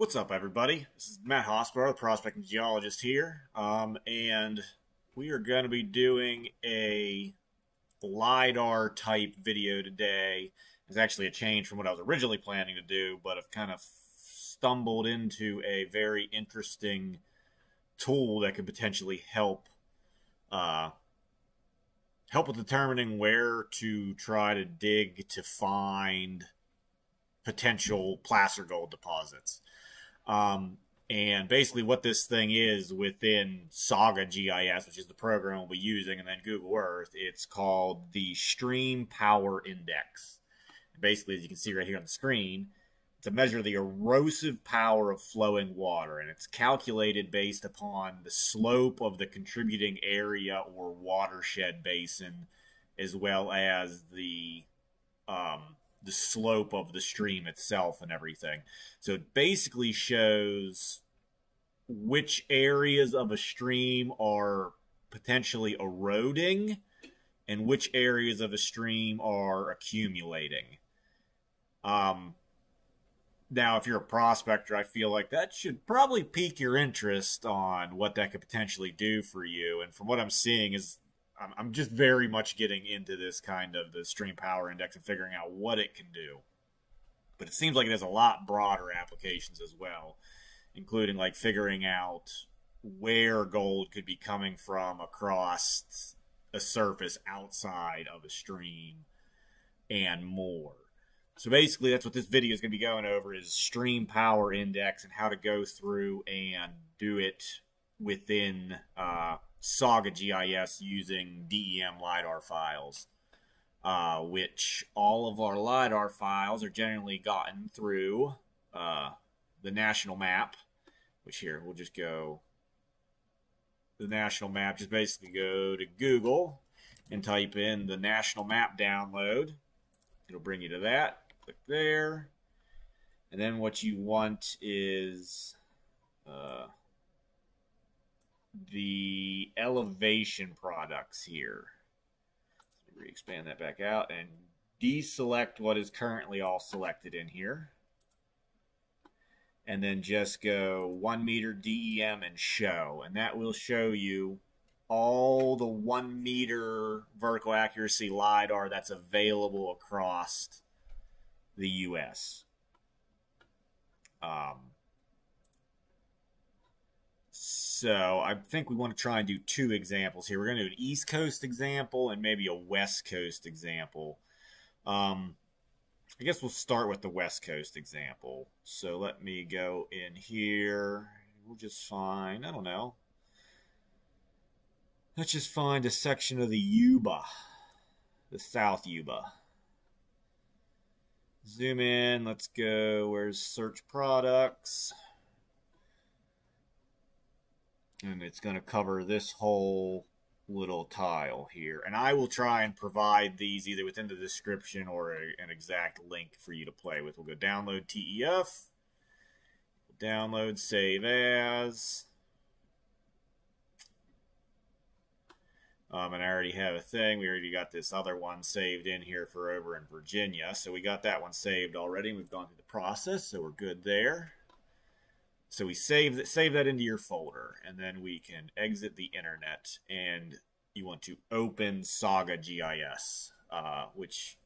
What's up, everybody? This is Matt Hossbar, the prospecting geologist here, um, and we are going to be doing a LiDAR type video today. It's actually a change from what I was originally planning to do, but I've kind of stumbled into a very interesting tool that could potentially help uh, help with determining where to try to dig to find potential placer gold deposits. Um, and basically, what this thing is within Saga GIS, which is the program we'll be using, and then Google Earth, it's called the Stream Power Index. basically, as you can see right here on the screen, it's a measure of the erosive power of flowing water, and it's calculated based upon the slope of the contributing area or watershed basin, as well as the um, the slope of the stream itself and everything. So it basically shows which areas of a stream are potentially eroding and which areas of a stream are accumulating. Um, now, if you're a prospector, I feel like that should probably pique your interest on what that could potentially do for you. And from what I'm seeing, is I'm, I'm just very much getting into this kind of the stream power index and figuring out what it can do. But it seems like it has a lot broader applications as well, including like figuring out where gold could be coming from across a surface outside of a stream and more. So basically, that's what this video is going to be going over is stream power index and how to go through and do it within uh, Saga GIS using DEM LiDAR files, uh, which all of our LiDAR files are generally gotten through uh, the national map, which here we'll just go the national map. Just basically go to Google and type in the national map download. It'll bring you to that. Click there. And then what you want is uh, the elevation products here. Let me expand that back out and deselect what is currently all selected in here. And then just go one meter DEM and show. And that will show you all the one meter vertical accuracy LiDAR that's available across the US. Um, so I think we want to try and do two examples here. We're going to do an East Coast example and maybe a West Coast example. Um, I guess we'll start with the West Coast example. So let me go in here. We'll just find, I don't know. Let's just find a section of the Yuba, the South Yuba. Zoom in. Let's go. Where's search products? And it's going to cover this whole little tile here. And I will try and provide these either within the description or a, an exact link for you to play with. We'll go download TIFF, download save as. Um, and I already have a thing. We already got this other one saved in here for over in Virginia. So we got that one saved already. We've gone through the process, so we're good there. So we save that save that into your folder, and then we can exit the internet. And you want to open Saga GIS, uh, which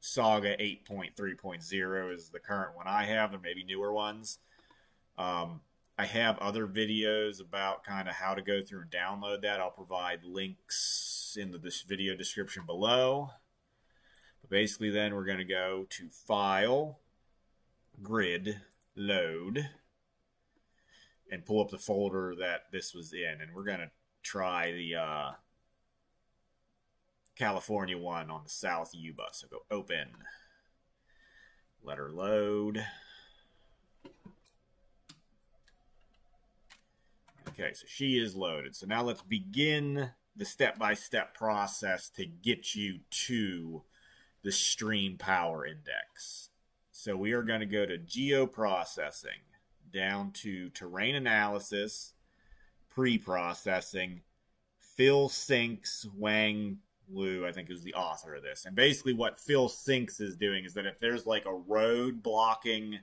Saga 8.3.0 is the current one I have. There may be newer ones. Um, I have other videos about kind of how to go through and download that. I'll provide links in the this video description below. But basically, then we're going to go to File, Grid, Load and pull up the folder that this was in, and we're gonna try the uh, California one on the South Yuba. So go open, let her load. Okay, so she is loaded. So now let's begin the step-by-step -step process to get you to the stream power index. So we are going to go to geoprocessing down to terrain analysis, pre-processing. Fill Sinks Wang Liu, I think, is the author of this. And basically, what Fill Sinks is doing is that if there's like a road blocking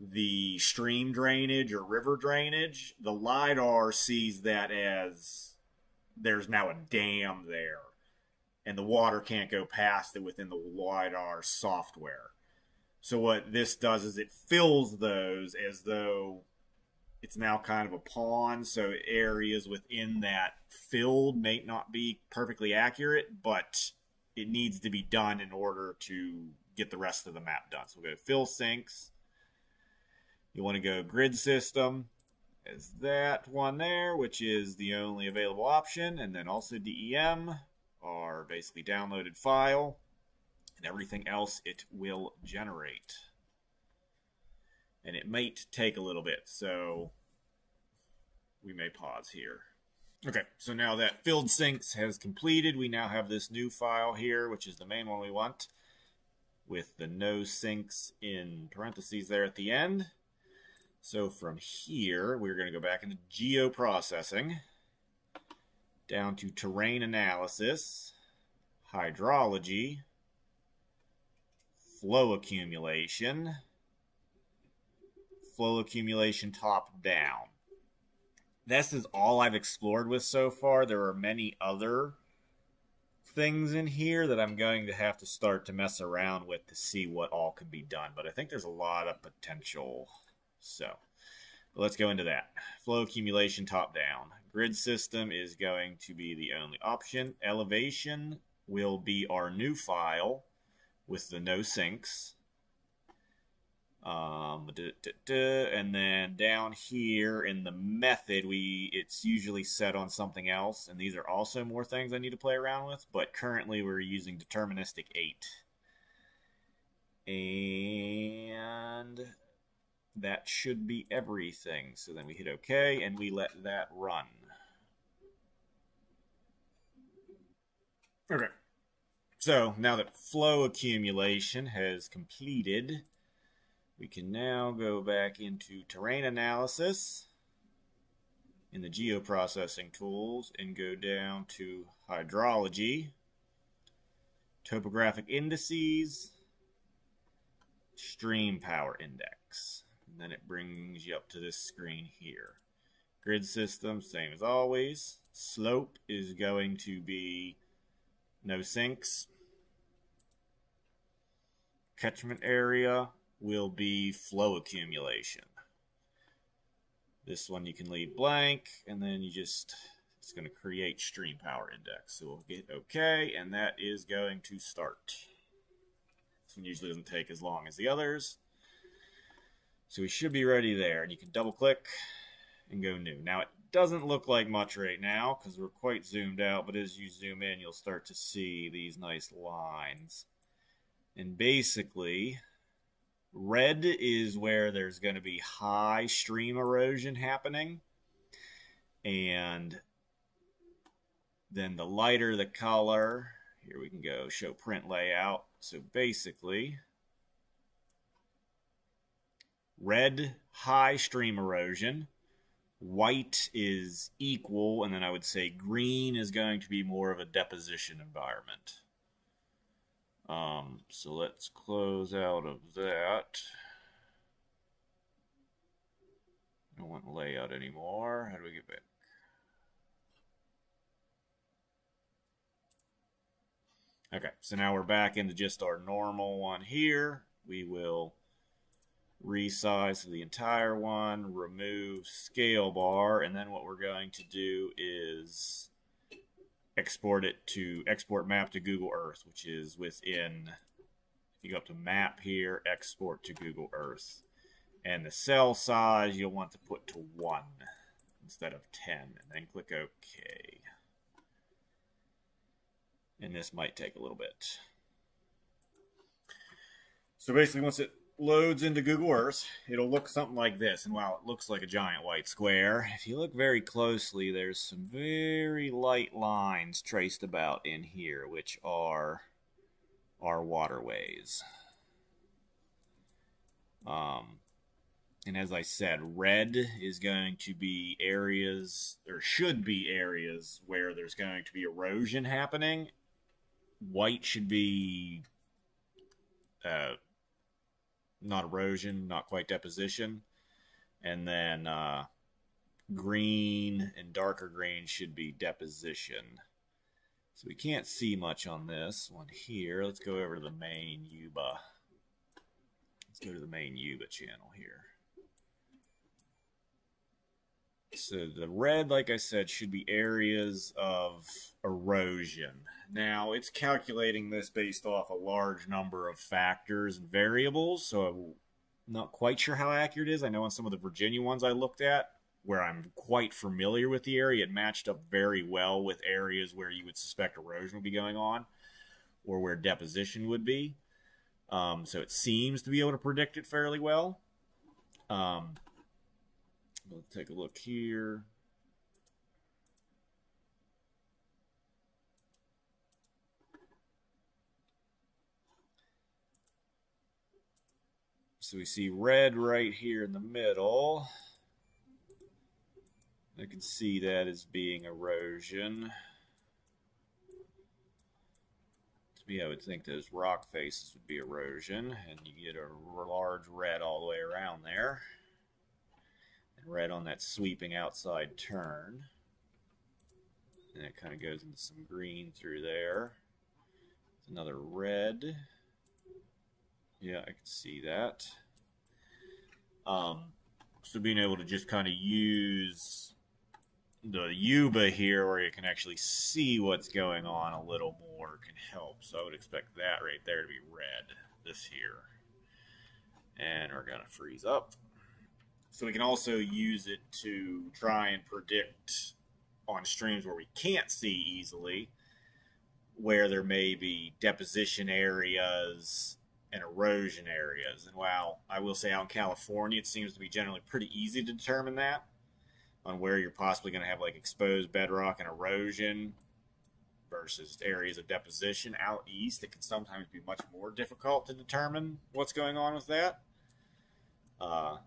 the stream drainage or river drainage, the LiDAR sees that as there's now a dam there and the water can't go past it within the LiDAR software. So what this does is it fills those as though it's now kind of a pond, so areas within that filled may not be perfectly accurate, but it needs to be done in order to get the rest of the map done. So we'll go fill sinks. You want to go grid system as that one there, which is the only available option, and then also DEM, our basically downloaded file, and everything else it will generate and it might take a little bit, so we may pause here. Okay, so now that filled sinks has completed, we now have this new file here, which is the main one we want, with the no sinks in parentheses there at the end. So from here, we're going to go back into geoprocessing, down to terrain analysis, hydrology, flow accumulation, flow accumulation top down. This is all I've explored with so far. There are many other things in here that I'm going to have to start to mess around with to see what all can be done. But I think there's a lot of potential. So let's go into that. Flow accumulation top down. Grid system is going to be the only option. Elevation will be our new file with the no sinks. Um, and then down here in the method, we it's usually set on something else, and these are also more things I need to play around with. But currently, we're using deterministic eight, and that should be everything. So then we hit OK, and we let that run. Okay. So now that flow accumulation has completed we can now go back into terrain analysis in the geoprocessing tools and go down to hydrology, topographic indices, stream power index. And then it brings you up to this screen here. Grid system, same as always. Slope is going to be no sinks. Catchment area, will be flow accumulation. This one you can leave blank, and then you just, it's going to create stream power index. So we'll get OK, and that is going to start. This one usually doesn't take as long as the others. So we should be ready there. And you can double click and go new. Now it doesn't look like much right now because we're quite zoomed out, but as you zoom in, you'll start to see these nice lines. And basically, Red is where there's going to be high stream erosion happening. And then the lighter the color, here we can go show print layout. So basically, red, high stream erosion. White is equal, and then I would say green is going to be more of a deposition environment. Um, so let's close out of that. I don't want layout anymore. How do we get back? Okay, so now we're back into just our normal one here. We will resize the entire one, remove scale bar, and then what we're going to do is export it to export map to Google Earth, which is within, if you go up to map here, export to Google Earth. And the cell size you'll want to put to 1 instead of 10, and then click OK. And this might take a little bit. So basically, once it loads into Google Earth, it'll look something like this. And while it looks like a giant white square, if you look very closely, there's some very light lines traced about in here, which are our waterways. Um, and as I said, red is going to be areas, or should be areas, where there's going to be erosion happening. White should be uh, not erosion, not quite deposition. And then uh, green and darker green should be deposition. So we can't see much on this one here. Let's go over to the main Yuba. Let's go to the main Yuba channel here. So the red, like I said, should be areas of erosion. Now, it's calculating this based off a large number of factors and variables, so I'm not quite sure how accurate it is. I know on some of the Virginia ones I looked at, where I'm quite familiar with the area, it matched up very well with areas where you would suspect erosion would be going on or where deposition would be. Um, so it seems to be able to predict it fairly well. Um, Let's take a look here. So we see red right here in the middle. I can see that as being erosion. To me, I would think those rock faces would be erosion, and you get a large red all the way around there red on that sweeping outside turn. And it kind of goes into some green through there. It's Another red. Yeah, I can see that. Um, so being able to just kind of use the Yuba here where you can actually see what's going on a little more can help. So I would expect that right there to be red, this here. And we're going to freeze up. So we can also use it to try and predict on streams where we can't see easily where there may be deposition areas and erosion areas. And while I will say out in California, it seems to be generally pretty easy to determine that on where you're possibly going to have like exposed bedrock and erosion versus areas of deposition out east. It can sometimes be much more difficult to determine what's going on with that. Uh,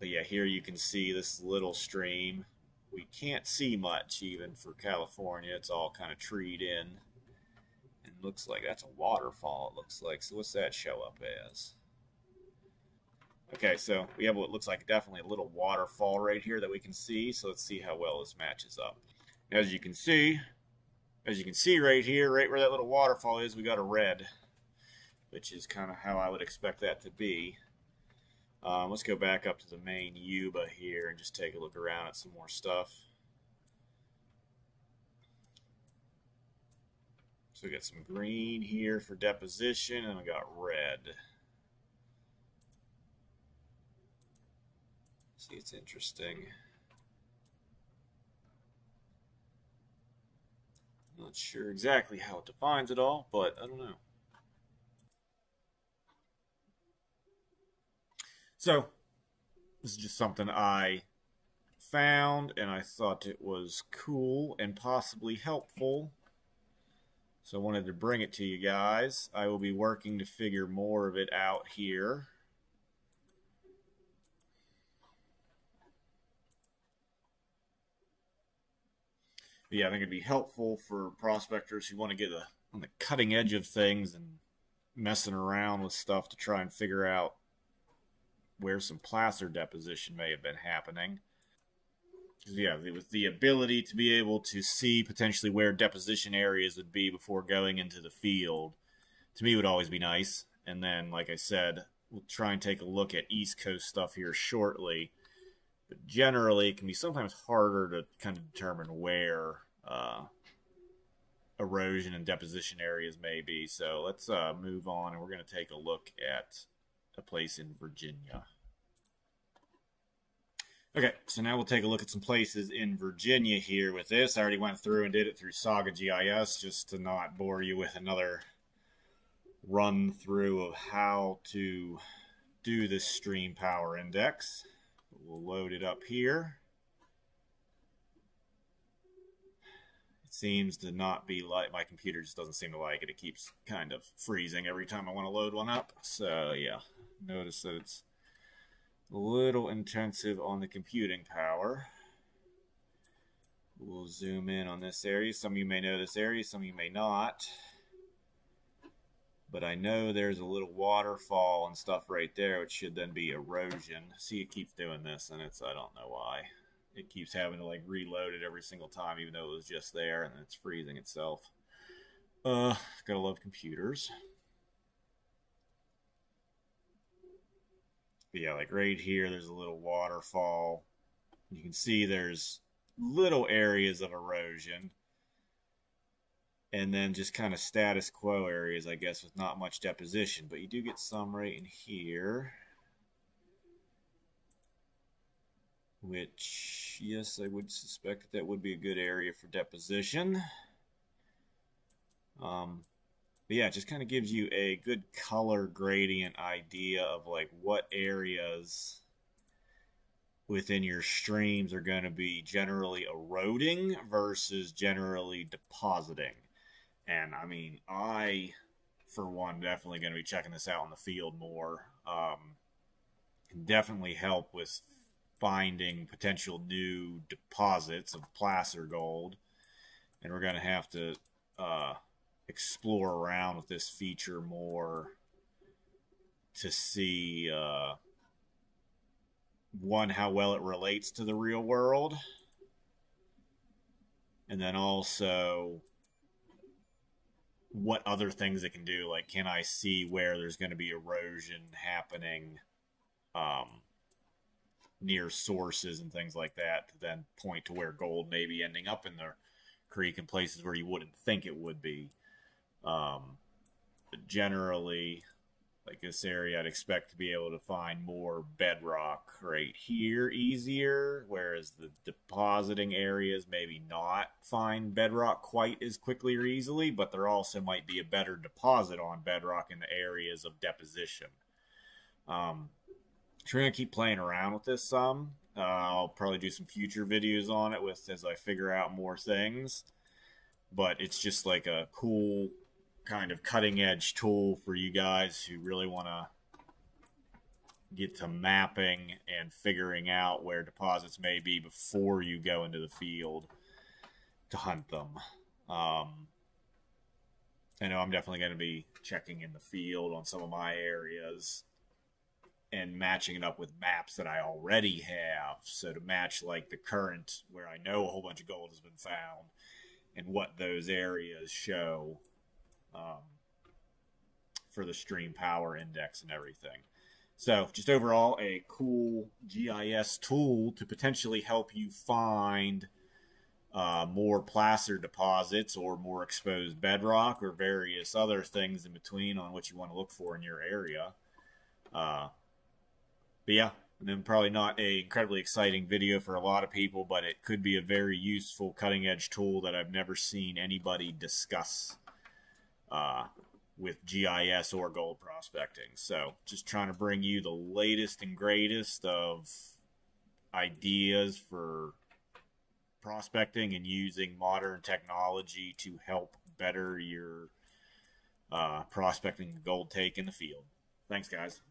but yeah, here you can see this little stream. We can't see much even for California. It's all kind of treed in. And looks like that's a waterfall, it looks like. So what's that show up as? Okay, so we have what looks like definitely a little waterfall right here that we can see. So let's see how well this matches up. As you can see, as you can see right here, right where that little waterfall is, we got a red, which is kind of how I would expect that to be. Um, let's go back up to the main Yuba here and just take a look around at some more stuff. So we got some green here for deposition, and we got red. See, it's interesting. Not sure exactly how it defines it all, but I don't know. So, this is just something I found and I thought it was cool and possibly helpful. So I wanted to bring it to you guys. I will be working to figure more of it out here. Yeah, I think it'd be helpful for prospectors who want to get a, on the cutting edge of things and messing around with stuff to try and figure out where some placer deposition may have been happening. Yeah, it was the ability to be able to see potentially where deposition areas would be before going into the field. To me, would always be nice. And then, like I said, we'll try and take a look at East Coast stuff here shortly. But generally, it can be sometimes harder to kind of determine where uh, erosion and deposition areas may be. So let's uh, move on, and we're going to take a look at a place in Virginia. Okay, so now we'll take a look at some places in Virginia here with this. I already went through and did it through Saga GIS just to not bore you with another run through of how to do this stream power index. We'll load it up here. It seems to not be like my computer just doesn't seem to like it. It keeps kind of freezing every time I want to load one up. So yeah, notice that it's a little intensive on the computing power. We'll zoom in on this area. Some of you may know this area, some of you may not. But I know there's a little waterfall and stuff right there, which should then be erosion. See, it keeps doing this, and it's, I don't know why. It keeps having to, like, reload it every single time, even though it was just there, and it's freezing itself. Uh, gotta love computers. But yeah, like right here, there's a little waterfall. You can see there's little areas of erosion. And then just kind of status quo areas, I guess, with not much deposition. But you do get some right in here. Which, yes, I would suspect that, would be a good area for deposition. Um, but yeah, it just kind of gives you a good color gradient idea of like what areas within your streams are going to be generally eroding versus generally depositing. And I mean, I, for one, definitely going to be checking this out in the field more. Um, can definitely help with finding potential new deposits of placer gold. And we're going to have to uh, explore around with this feature more to see uh, one how well it relates to the real world and then also what other things it can do. Like can i see where there's going to be erosion happening um, near sources and things like that to then point to where gold may be ending up in the creek in places where you wouldn't think it would be um, generally, like this area, I'd expect to be able to find more bedrock right here easier, whereas the depositing areas maybe not find bedrock quite as quickly or easily, but there also might be a better deposit on bedrock in the areas of deposition. Um, we're gonna keep playing around with this some. Uh, I'll probably do some future videos on it with as I figure out more things. But it's just like a cool kind of cutting edge tool for you guys who really want to get to mapping and figuring out where deposits may be before you go into the field to hunt them. Um, I know I'm definitely going to be checking in the field on some of my areas and matching it up with maps that I already have. So to match like the current where I know a whole bunch of gold has been found and what those areas show um, for the stream power index and everything. So, just overall, a cool GIS tool to potentially help you find uh, more placer deposits or more exposed bedrock or various other things in between on what you want to look for in your area. Uh, but yeah, and then probably not a incredibly exciting video for a lot of people, but it could be a very useful cutting edge tool that I've never seen anybody discuss uh, with GIS or gold prospecting. So just trying to bring you the latest and greatest of ideas for prospecting and using modern technology to help better your uh, prospecting gold take in the field. Thanks, guys.